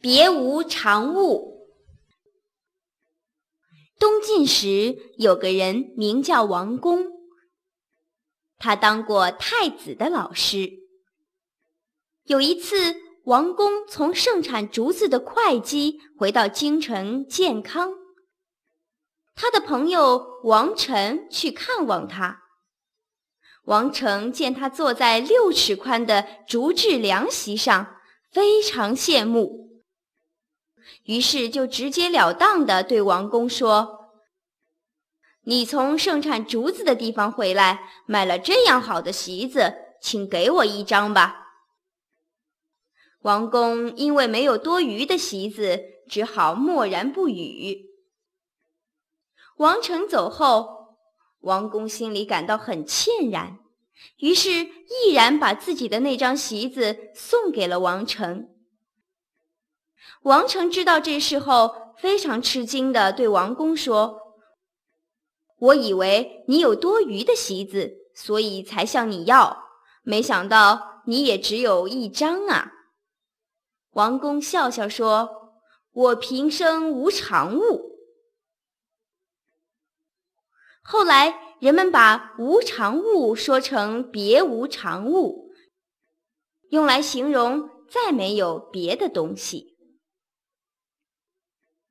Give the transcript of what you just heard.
别无长物。东晋时有个人名叫王公，他当过太子的老师。有一次，王公从盛产竹子的会稽回到京城建康，他的朋友王成去看望他。王成见他坐在六尺宽的竹制凉席上，非常羡慕。于是就直截了当地对王公说：“你从盛产竹子的地方回来，买了这样好的席子，请给我一张吧。”王公因为没有多余的席子，只好默然不语。王成走后，王公心里感到很歉然，于是毅然把自己的那张席子送给了王成。王成知道这事后，非常吃惊地对王公说：“我以为你有多余的席子，所以才向你要，没想到你也只有一张啊。”王公笑笑说：“我平生无常物。”后来人们把“无常物”说成“别无常物”，用来形容再没有别的东西。